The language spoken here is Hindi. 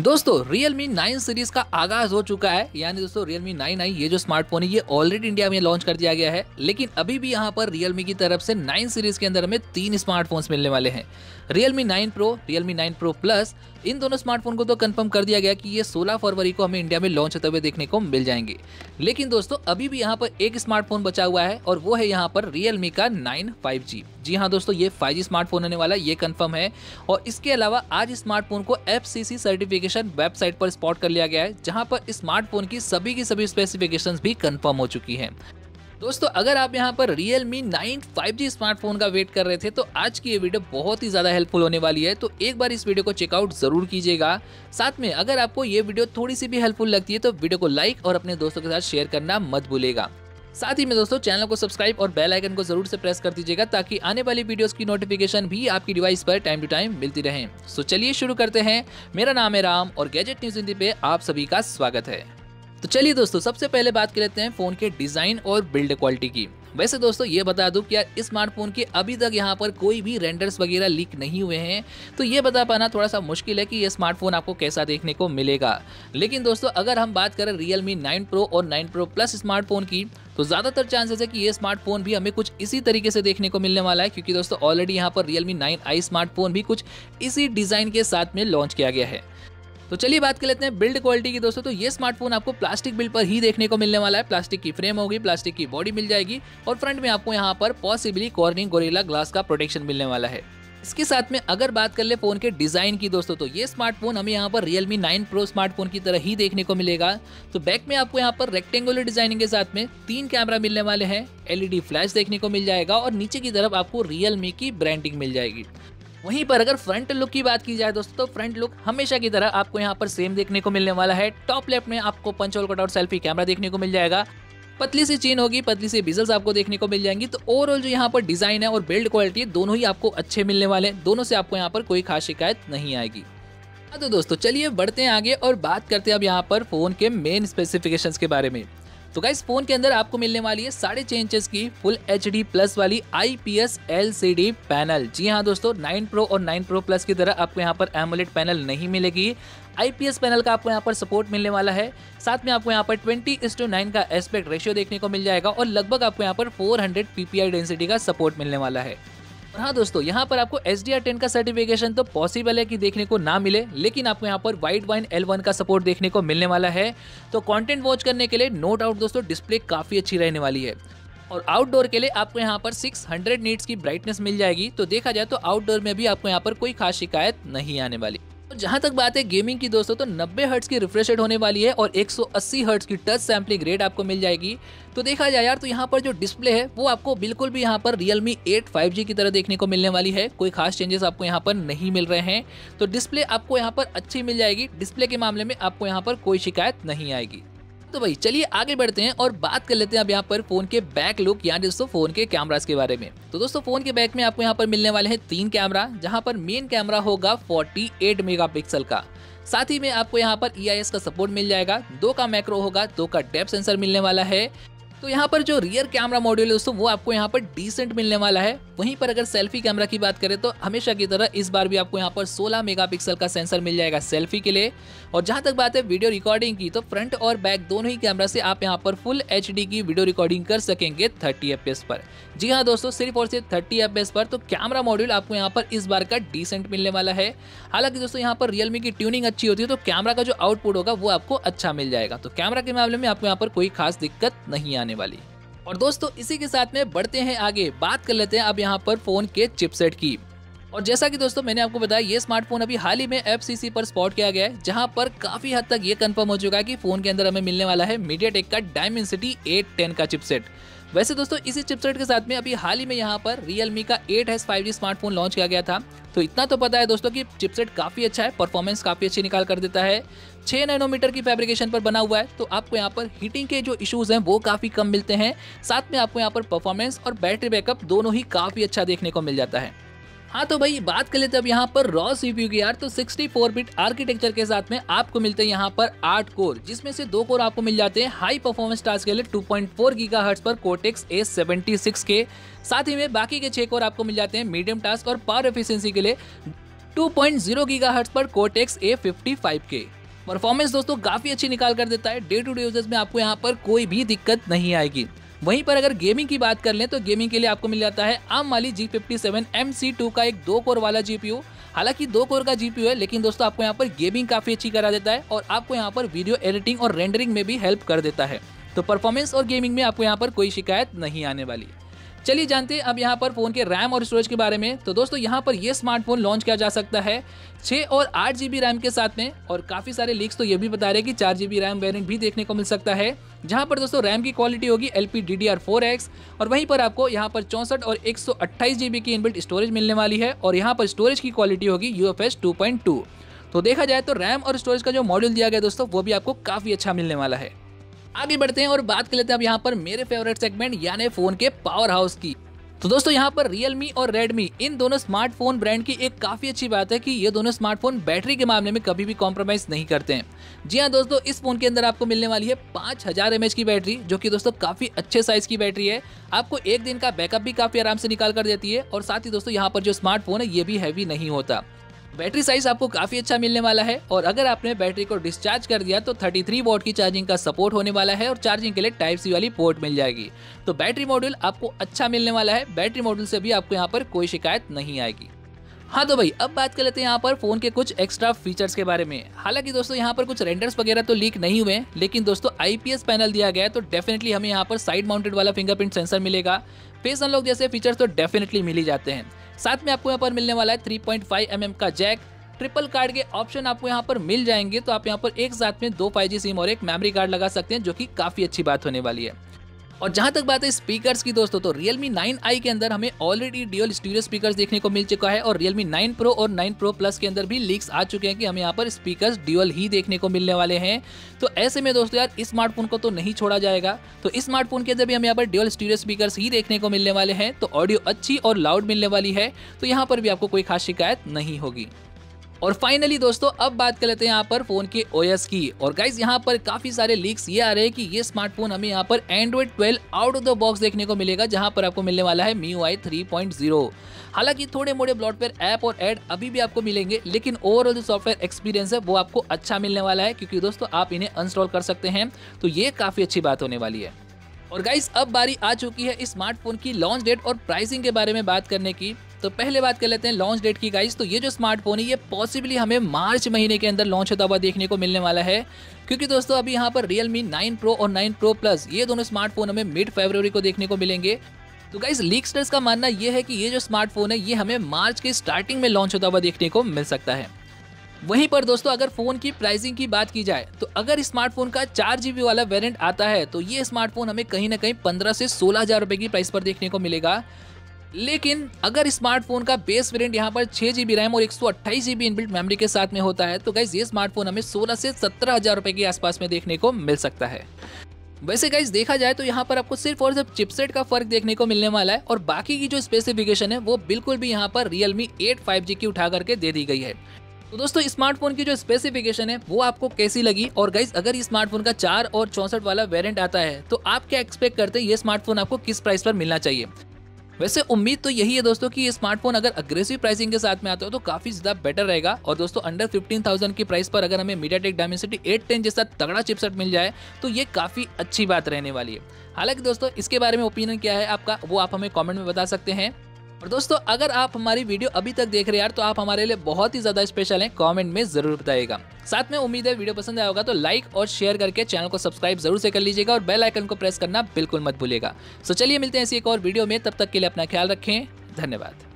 दोस्तों Realme 9 सीरीज़ का आगाज़ हो चुका है। यानी दोस्तों Realme 9i ये जो स्मार्टफ़ोन है ये ऑलरेडी इंडिया में लॉन्च कर दिया गया है। लेकिन अभी भी यहाँ पर Realme की तरफ़ से 9 सीरीज़ के अंदर हमें तीन स्मार्टफोन्स मिलने वाले हैं। Realme 9 Pro, Realme 9 Pro Plus इन दोनों स्मार्टफ़ोन को तो कंफर्म कर दिया गया कि ये 16 फरवरी को हमें इंडिया में लॉन्च होते हुए देखने को मिल जाएँगे। लेकिन दोस्तों अभी भी यहाँ पर एक स्मार्टफ़ोन बचा हुआ है और वो है यहाँ पर Realme का 9 5G जी हाँ दोस्तों, ये 5G स्मार्टफ़ोन होने वाला ये कंफर्म है। और इसके अलावा आज स्मार्टफ़ोन को FCC सर्टिफिकेशन वेबसाइट पर स्पॉट कर लिया गया है, जहाँ पर स्मार्टफ़ोन की सभी की सभी स्पेसिफिकेशन भी कंफर्म हो चुकी है। दोस्तों, अगर आप यहाँ पर Realme 9 5G स्मार्टफ़ोन का वेट कर रहे थे तो आज की ये वीडियो बहुत ही ज़्यादा हेल्पफुल होने वाली है तो एक बार इस वीडियो को चेकआउट ज़रूर कीजिएगा। साथ में अगर आपको ये वीडियो थोड़ी सी भी हेल्पफुल लगती है तो वीडियो को लाइक और अपने दोस्तों के साथ शेयर करना मत भूलेगा साथ ही में दोस्तों, चैनल को सब्सक्राइब और बेल आइकन को ज़रूर से प्रेस कर दीजिएगा ताकि आने वाली वीडियोस की नोटिफिकेशन भी आपकी डिवाइस पर टाइम टू टाइम मिलती रहे। सो चलिए शुरू करते हैं। मेरा नाम है राम और गैजेट न्यूज़ हिंदी पे आप सभी का स्वागत है। तो चलिए दोस्तों, सबसे पहले बात कर लेते हैं फ़ोन के डिज़ाइन और बिल्ड क्वालिटी की। वैसे दोस्तों, ये बता दूँ कि इस स्मार्टफ़ोन के अभी तक यहाँ पर कोई भी रेंडर्स वगैरह लीक नहीं हुए हैं। तो ये बता पाना थोड़ा सा मुश्किल है कि ये स्मार्टफ़ोन आपको कैसा देखने को मिलेगा। लेकिन दोस्तों, अगर हम बात करें Realme 9 Pro और नाइन प्रो प्लस स्मार्टफ़ोन की तो ज़्यादातर चांसेस है कि ये स्मार्टफ़ोन भी हमें कुछ इसी तरीके से देखने को मिलने वाला है, क्योंकि दोस्तों ऑलरेडी यहाँ पर रियलमी नाइन आई स्मार्टफ़ोन भी कुछ इसी डिज़ाइन के साथ में लॉन्च किया गया है। तो चलिए बात कर लेते हैं बिल्ड क्वालिटी की दोस्तों तो ये स्मार्टफ़ोन आपको प्लास्टिक बिल्ड पर ही देखने को मिलने वाला है। प्लास्टिक की फ्रेम होगी प्लास्टिक की बॉडी मिल जाएगी और फ्रंट में आपको यहाँ पर पॉसिबली कॉर्निंग गोरेला ग्लास का प्रोटेक्शन मिलने वाला है। इसके साथ में अगर बात कर ले फ़ोन के डिज़ाइन की दोस्तों तो ये स्मार्टफ़ोन हमें यहाँ पर Realme 9 Pro स्मार्टफ़ोन की तरह ही देखने को मिलेगा। तो बैक में आपको यहाँ पर रेक्टेंगुलर डिज़ाइनिंग के साथ में तीन कैमरा मिलने वाले हैं एलईडी फ्लैश देखने को मिल जाएगा और नीचे की तरफ़ आपको Realme की ब्रांडिंग मिल जाएगी। वहीं पर अगर फ्रंट लुक की बात की जाए दोस्तों तो फ्रंट लुक हमेशा की तरह आपको यहाँ पर सेम देखने को मिलने वाला है। टॉप लेफ़्ट में आपको punch hole cutout selfie camera देखने को मिल जाएगा। पतली सी चीन होगी, पतली सी बिजल्स आपको देखने को मिल जाएँगी। तो ओवरऑल जो यहाँ पर डिज़ाइन है और बिल्ड क्वालिटी दोनों ही आपको अच्छे मिलने वाले हैं। दोनों से आपको यहाँ पर कोई खास शिकायत नहीं आएगी। हाँ तो दोस्तों, चलिए बढ़ते हैं आगे और बात करते हैं अब यहाँ पर फ़ोन के मेन स्पेसिफिकेशंस के बारे में। तो गाइस फ़ोन के अंदर आपको मिलने वाली है साढ़े छह इंचेस की फुल एचडी प्लस वाली आई पी पैनल जी हाँ दोस्तों 9 प्रो और 9 प्रो प्लस की तरह आपको यहाँ पर एमोलेट पैनल नहीं मिलेगी। आईपीएस पैनल का आपको यहाँ पर सपोर्ट मिलने वाला है। साथ में आपको यहाँ पर 20 इस टू नाइन का एस्पेक्ट रेशियो देखने को मिल जाएगा और लगभग आपको यहाँ पर 400 पीपीआई डेंसिटी का सपोर्ट मिलने वाला है। और हाँ दोस्तों, यहाँ पर आपको एस डी का सर्टिफिकेशन तो पॉसिबल है कि देखने को ना मिले, लेकिन आपको यहाँ पर वाइट वाइन एल का सपोर्ट देखने को मिलने वाला है। तो कॉन्टेंट वॉच करने के लिए नो डाउट दोस्तों डिस्प्ले काफ़ी अच्छी रहने वाली है। और आउटडोर के लिए आपको यहाँ पर 600 नीट्स की ब्राइटनेस मिल जाएगी। तो देखा जाए तो आउटडोर में भी आपको यहाँ पर कोई खास शिकायत नहीं आने वाली। तो जहाँ तक बात है गेमिंग की दोस्तों तो 90 हर्ट्ज की रिफ्रेश रेट होने वाली है और 180 हर्ट्ज की टच सैम्पलिंग रेट आपको मिल जाएगी। तो देखा जाए यार तो यहाँ पर जो डिस्प्ले है, वो आपको बिल्कुल भी यहाँ पर Realme 8 5G की तरह देखने को मिलने वाली है। कोई खास चेंजेस आपको यहाँ पर नहीं मिल रहे हैं। तो डिस्प्ले आपको यहाँ पर अच्छी मिल जाएगी। डिस्प्ले के मामले में आपको यहाँ पर कोई शिकायत नहीं आएगी। तो भाई, चलिए आगे बढ़ते हैं और बात कर लेते हैं अब यहाँ पर फ़ोन के बैक लुक यानी दोस्तों फ़ोन के कैमरास के बारे में। तो दोस्तों, फ़ोन के बैक में आपको यहाँ पर मिलने वाले हैं तीन कैमरा जहाँ पर मेन कैमरा होगा 48 मेगापिक्सल का। साथ ही में आपको यहाँ पर ई e का सपोर्ट मिल जाएगा, दो का मैक्रो होगा, दो का डेप सेंसर मिलने वाला है। तो यहाँ पर जो रियर कैमरा मॉड्यूल है दोस्तों, वो आपको यहाँ पर डिसेंट मिलने वाला है। वहीं पर अगर सेल्फी कैमरा की बात करें तो हमेशा की तरह इस बार भी आपको यहाँ पर 16 मेगापिक्सल का सेंसर मिल जाएगा सेल्फी के लिए। और जहाँ तक बात है वीडियो रिकॉर्डिंग की तो फ्रंट और बैक दोनों ही कैमरा से आप यहाँ पर फुल एचडी की वीडियो रिकॉर्डिंग कर सकेंगे थर्टी एफ़ पर। जी हाँ दोस्तों, सिर्फ़ और सिर्फ़ थर्टी एफ़ पर तो कैमरा मॉड्यूल आपको यहाँ पर इस बार का डिसेंट मिलने वाला है। हालाँकि दोस्तों, यहाँ पर रियलमी की ट्यूनिंग अच्छी होती है तो कैमरा का जो आउटपुट होगा वो आपको अच्छा मिल जाएगा। तो कैमरा के मामले में आपको यहाँ पर कोई खास दिक्कत नहीं आने वाली। और दोस्तों, इसी के साथ में बढ़ते हैं आगे। बात कर लेते हैं अब यहाँ पर फ़ोन के चिपसेट की। और जैसा कि दोस्तों, मैंने आपको बताया, ये स्मार्टफ़ोन अभी हाल ही में एफसीसी पर स्पॉट किया गया है, जहाँ पर काफ़ी हद तक ये कंफर्म हो चुका है कि फ़ोन के अंदर हमें मिलने वाला है मीडिया का डायमेंसिटी एट का चिपसेट वैसे दोस्तों, इसी चिपसेट के साथ में अभी हाल ही में यहाँ पर रियलमी का 8S 5G स्मार्टफ़ोन लॉन्च किया गया था। तो इतना तो पता है दोस्तों कि चिपसेट काफ़ी अच्छा है परफॉर्मेंस काफ़ी अच्छी निकाल कर देता है। 6 नैनोमीटर की फैब्रिकेशन पर बना हुआ है तो आपको यहाँ पर हीटिंग के जो इश्यूज़ हैं, वो काफ़ी कम मिलते हैं। साथ में आपको यहाँ पर परफॉर्मेंस और बैटरी बैकअप दोनों ही काफ़ी अच्छा देखने को मिल जाता है। हाँ तो भाई, बात कर लेते अब यहाँ पर रॉ सीपीयू की यार। तो 64 बिट आर्किटेक्चर के साथ में आपको मिलते हैं यहाँ पर आठ कोर जिसमें से दो कोर आपको मिल जाते हैं हाई परफॉर्मेंस टास्क के लिए 2.4 गीगाहर्ट्ज पर कोटेक्स ए सेवेंटी के साथ ही में बाकी के छह कोर आपको मिल जाते हैं मीडियम टास्क और पावर एफिशिएंसी के लिए टू पॉइंट ज़ीरो गीगा पर कोटेक्स ए के परफॉर्मेंस दोस्तों काफ़ी अच्छी निकाल कर देता है। डे टू डे यूज़र्स में आपको यहाँ पर कोई भी दिक्कत नहीं आएगी। वहीं पर अगर गेमिंग की बात कर लें तो गेमिंग के लिए आपको मिल जाता है आम वाली G fifty seven M C two का एक दो कोर वाला जीपीयू हालाँकि दो कोर का जीपीयू है, लेकिन दोस्तों आपको यहाँ पर गेमिंग काफ़ी अच्छी करा देता है और आपको यहाँ पर वीडियो एडिटिंग और रेंडरिंग में भी हेल्प कर देता है। तो परफॉर्मेंस और गेमिंग में आपको यहाँ पर कोई शिकायत नहीं आने वाली। चलिए जानते हैं अब यहाँ पर फ़ोन के रैम और स्टोरेज के बारे में। तो दोस्तों, यहाँ पर ये स्मार्टफ़ोन लॉन्च किया जा सकता है छः और आठ जीबी रैम के साथ में, और काफ़ी सारे लीक्स तो ये भी बता रहे हैं कि चार जीबी रैम वेरिएंट भी देखने को मिल सकता है। जहाँ पर दोस्तों रैम की क्वालिटी होगी L P D D R four X और वहीं पर आपको यहाँ पर चौंसठ और एक सौ अट्ठाईस जीबी की इनबिल्ट स्टोरेज मिलने वाली है, और यहाँ पर स्टोरेज की क्वालिटी होगी U F S two point two तो देखा जाए तो रैम और स्टोरेज का जो मॉड्यूल दिया गया दोस्तों, वो भी आपको काफ़ी अच्छा मिलने वाला है। आगे बढ़ते हैं और बात कर लेते हैं अब यहाँ पर मेरे फेवरेट सेगमेंट यानी फ़ोन के पावर हाउस की। तो दोस्तों, यहाँ पर Realme और Redmi, इन दोनों स्मार्टफ़ोन ब्रांड की एक काफ़ी अच्छी बात है कि ये दोनों स्मार्टफ़ोन बैटरी के मामले में कभी भी कॉम्प्रोमाइज नहीं करते हैं। जी हाँ दोस्तों, इस फ़ोन के अंदर आपको मिलने वाली है पाँच हज़ार एमएच की बैटरी जो कि दोस्तों काफ़ी अच्छे साइज़ की बैटरी है। आपको एक दिन का बैकअप भी काफ़ी आराम से निकाल कर देती है और साथ ही दोस्तों, यहाँ पर जो स्मार्टफ़ोन है, ये भी हैवी नहीं होता। बैटरी साइज़ आपको काफ़ी अच्छा मिलने वाला है और अगर आपने बैटरी को डिस्चार्ज कर दिया तो 33 वोट की चार्जिंग का सपोर्ट होने वाला है और चार्जिंग के लिए टाइप सी वाली पोर्ट मिल जाएगी। तो बैटरी मॉड्यूल आपको अच्छा मिलने वाला है। बैटरी मॉड्यूल से भी आपको यहाँ पर कोई शिकायत नहीं आएगी। हाँ तो भाई, अब बात कर लेते हैं यहाँ पर फ़ोन के कुछ एक्स्ट्रा फीचर्स के बारे में। हालाँकि दोस्तों, यहाँ पर कुछ रेंडर्स वगैरह तो लीक नहीं हुए लेकिन दोस्तों आईपीएस पैनल दिया गया है तो डेफिनेटली हमें यहाँ पर साइड माउंटेड वाला फिंगरप्रिंट सेंसर मिलेगा। फेस अनलॉक जैसे फीचर्स तो डेफिनेटली मिल ही जाते हैं। साथ में आपको यहाँ पर मिलने वाला है थ्री पॉइंट mm का जैक ट्रिपल कार्ड के ऑप्शन आपको यहाँ पर मिल जाएँगे तो आप यहाँ पर एक साथ में दो फाइव सिम और एक मेमोरी कार्ड लगा सकते हैं, जो कि काफ़ी अच्छी बात होने वाली है। और जहाँ तक बात है स्पीकर्स की दोस्तों तो Realme 9i के अंदर हमें ऑलरेडी ड्यूअल स्टीरियो स्पीकर्स देखने को मिल चुका है और Realme 9 Pro और 9 Pro Plus के अंदर भी लीक्स आ चुके हैं कि हमें यहाँ पर स्पीकर्स ड्यूअल ही देखने को मिलने वाले हैं। तो ऐसे में दोस्तों यार, इस स्मार्टफ़ोन को तो नहीं छोड़ा जाएगा। तो इस स्मार्टफ़ोन के अंदर भी हमें यहाँ पर ड्यूअल स्टीरियो स्पीकर ही देखने को मिलने वाले हैं। तो ऑडियो अच्छी और लाउड मिलने वाली है। तो यहाँ पर भी आपको कोई खास शिकायत नहीं होगी। और फाइनली दोस्तों, अब बात कर लेते हैं यहाँ पर फ़ोन के ओएस की। और गाइज़ यहाँ पर काफ़ी सारे लीक्स ये आ रहे हैं कि ये स्मार्टफ़ोन हमें यहाँ पर Android 12 out of the box देखने को मिलेगा, जहाँ पर आपको मिलने वाला है मी आई थ्री हालाँकि थोड़े मोड़े ब्लॉटवेयर ऐप और एड अभी भी आपको मिलेंगे, लेकिन ओवरऑल जो सॉफ्टवेयर एक्सपीरियंस है, वो आपको अच्छा मिलने वाला है, क्योंकि दोस्तों, आप इन्हें इंस्टॉल कर सकते हैं तो ये काफ़ी अच्छी बात होने वाली है। और गाइस अब बारी आ चुकी है इस स्मार्टफ़ोन की लॉन्च डेट और प्राइसिंग के बारे में बात करने की। तो पहले बात कर लेते हैं लॉन्च डेट की गाइस तो ये जो स्मार्टफ़ोन है, ये पॉसिबली हमें मार्च महीने के अंदर लॉन्च होता हुआ देखने को मिलने वाला है। क्योंकि दोस्तों, अभी यहाँ पर Realme 9 Pro और 9 Pro Plus, ये दोनों स्मार्टफ़ोन हमें मिड फरवरी को देखने को मिलेंगे। तो गाइस लीक्स्टर्स का मानना यह है कि ये जो स्मार्टफ़ोन है, ये हमें मार्च के स्टार्टिंग में लॉन्च होता हुआ देखने को मिल सकता है। वहीं पर दोस्तों, अगर फ़ोन की प्राइसिंग की बात की जाए तो अगर स्मार्टफ़ोन का चार जीबी वाला वेरिएंट आता है तो ये स्मार्टफ़ोन हमें कहीं ना कहीं पंद्रह से सोलह हज़ार रुपए की प्राइस पर देखने को मिलेगा। लेकिन अगर स्मार्टफ़ोन का बेस वेरिएंट यहाँ पर छह जीबी रैम और एक सौ अट्ठाईस जीबी इनबिल्ट मेमोरी के साथ में होता है तो गाइज़ ये स्मार्टफ़ोन हमें सोलह से सत्रह हज़ार रुपए के आसपास में देखने को मिल सकता है। वैसे गाइज़ देखा जाए तो यहाँ पर आपको सिर्फ़ और सिर्फ़ चिपसेट का फ़र्क देखने को मिलने वाला है और बाकी की जो स्पेसिफिकेशन है, वो बिल्कुल भी यहाँ पर Realme 8 5G की उठा करके दे दी गई है। तो दोस्तों स्मार्टफ़ोन की जो स्पेसिफिकेशन है, वो आपको कैसी लगी? और गाइज़ अगर स्मार्टफ़ोन का चार और चौसठ वाला वेरियंट आता है तो आप क्या एक्सपेक्ट करते हैं, ये स्मार्टफ़ोन आपको किस प्राइस पर मिलना चाहिए? वैसे उम्मीद तो यही है दोस्तों कि ये स्मार्टफ़ोन अगर अग्रेसिव प्राइसिंग के साथ में आता हो तो काफ़ी ज़्यादा बेटर रहेगा। और दोस्तों अंडर फिफ्टीन थाउज़ेंड की प्राइस पर अगर हमें MediaTek Dimensity eight ten जैसा तगड़ा चिपसेट मिल जाए तो ये काफ़ी अच्छी बात रहने वाली है। हालाँकि दोस्तों इसके बारे में ओपिनियन क्या है आपका, वो आप हमें कॉमेंट में बता सकते हैं। और दोस्तों, अगर आप हमारी वीडियो अभी तक देख रहे यार तो आप हमारे लिए बहुत ही ज़्यादा स्पेशल हैं कमेंट में ज़रूर बताइएगा। साथ में उम्मीद है वीडियो पसंद आया होगा तो लाइक और शेयर करके चैनल को सब्सक्राइब ज़रूर से कर लीजिएगा और बेल आइकन को प्रेस करना बिल्कुल मत भूलिएगा। तो चलिए मिलते हैं ऐसी एक और वीडियो में, तब तक के लिए अपना ख्याल रखें, धन्यवाद।